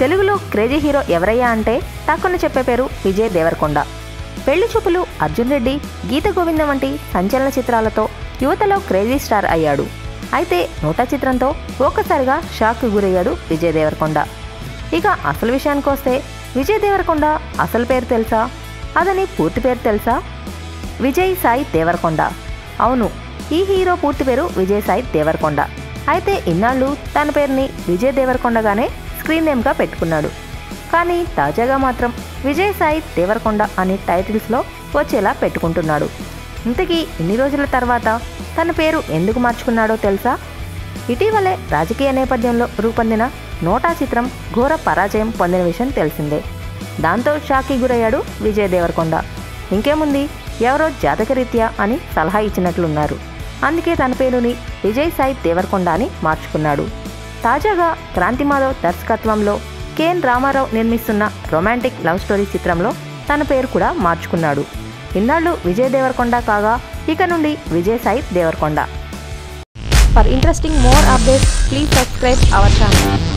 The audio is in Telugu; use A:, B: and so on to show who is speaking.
A: తెలుగులో క్రేజీ హీరో ఎవరయ్యా అంటే టక్కున చెప్పే పేరు విజయ్ దేవరకొండ. పెళ్ళి చూపులు అర్జున్ రెడ్డి గీత గోవిందం వంటి సంచలన చిత్రాలతో యువతలో క్రేజీ స్టార్ అయ్యాడు. అయితే నోటా చిత్రంతో ఒక్కసారిగా షాక్కి గురయ్యాడు విజయ్ దేవరకొండ. ఇక అసలు విషయానికి వస్తే విజయ్ దేవరకొండ అసలు పేరు తెలుసా? అదని పూర్తి పేరు తెలుసా? విజయ్ సాయి దేవరకొండ. అవును ఈ హీరో పూర్తి పేరు విజయ్ సాయి దేవరకొండ. అయితే ఇన్నాళ్ళు తన పేరుని విజయ్ దేవరకొండగానే స్క్రీన్ నేమ్గా పెట్టుకున్నాడు. కానీ తాజాగా మాత్రం విజయ్ సాయి దేవరకొండ అనే టైటిల్స్లో వచ్చేలా పెట్టుకుంటున్నాడు. ఇంతకీ ఇన్ని రోజుల తర్వాత తన పేరు ఎందుకు మార్చుకున్నాడో తెలుసా? ఇటీవలే రాజకీయ నేపథ్యంలో రూపొందిన నోటా చిత్రం ఘోర పరాజయం పొందిన విషయం తెలిసిందే. దాంతో షాకి గురయ్యాడు విజయ్ దేవరకొండ. ఇంకేముంది? ఎవరో జాతకరీత్యా అని సలహా ఇచ్చినట్లున్నారు. అందుకే తన పేరుని విజయ్ సాయి దేవరకొండ అని మార్చుకున్నాడు. తాజాగా క్రాంతి మాధవ్ దర్శకత్వంలో కేఎన్ రామారావు నిర్మిస్తున్న రొమాంటిక్ లవ్ స్టోరీ చిత్రంలో తన పేరు కూడా మార్చుకున్నాడు. ఇన్నాళ్ళు విజయ్ దేవరకొండ కాగా ఇక నుండి Vijay Sai Deverakonda.
B: For interesting more updates please subscribe our channel